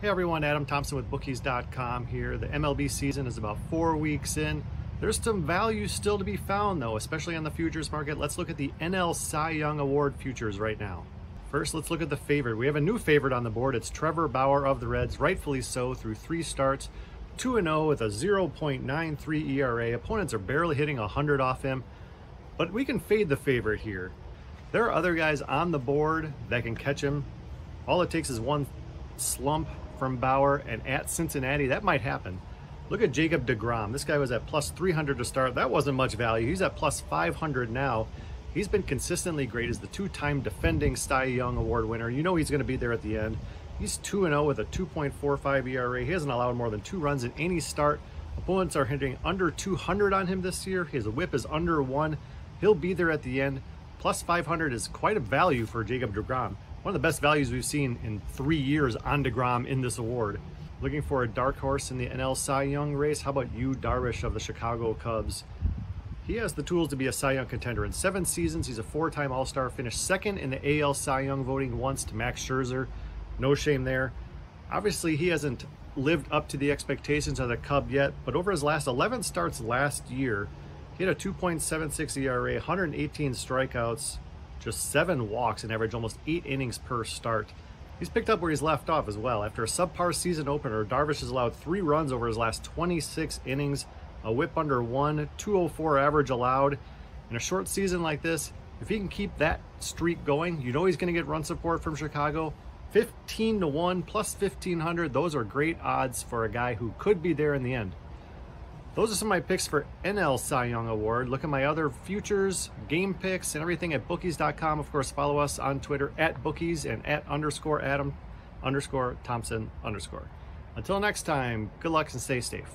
Hey everyone, Adam Thompson with Bookies.com here. The MLB season is about four weeks in. There's some value still to be found though, especially on the futures market. Let's look at the NL Cy Young Award futures right now. First, let's look at the favorite. We have a new favorite on the board. It's Trevor Bauer of the Reds, rightfully so, through three starts, 2-0 with a 0.93 ERA. Opponents are barely hitting 100 off him, but we can fade the favorite here. There are other guys on the board that can catch him. All it takes is one slump from Bauer, and at Cincinnati, that might happen. Look at Jacob DeGrom. This guy was at plus 300 to start. That wasn't much value. He's at plus 500 now. He's been consistently great as the two-time defending Cy Young Award winner. You know he's going to be there at the end. He's 2-0 with a 2.45 ERA. He hasn't allowed more than two runs in any start. Opponents are hitting under 200 on him this year. His whip is under one. He'll be there at the end. Plus 500 is quite a value for Jacob DeGrom. One of the best values we've seen in three years on DeGrom in this award. Looking for a dark horse in the NL Cy Young race? How about Yu Darvish of the Chicago Cubs? He has the tools to be a Cy Young contender. In seven seasons, he's a four-time All-Star, finished second in the AL Cy Young voting once to Max Scherzer. No shame there. Obviously, he hasn't lived up to the expectations of the Cub yet, but over his last 11 starts last year, he had a 2.76 ERA, 118 strikeouts, just seven walks and average almost eight innings per start. He's picked up where he's left off as well. After a subpar season opener, Darvish has allowed three runs over his last 26 innings, a whip under one, 204 average allowed. In a short season like this, if he can keep that streak going, you know he's going to get run support from Chicago. 15 to 1 plus 1500, those are great odds for a guy who could be there in the end. Those are some of my picks for NL Cy Young Award. Look at my other futures, game picks, and everything at bookies.com. Of course, follow us on Twitter at bookies and at underscore Adam underscore Thompson underscore. Until next time, good luck and stay safe.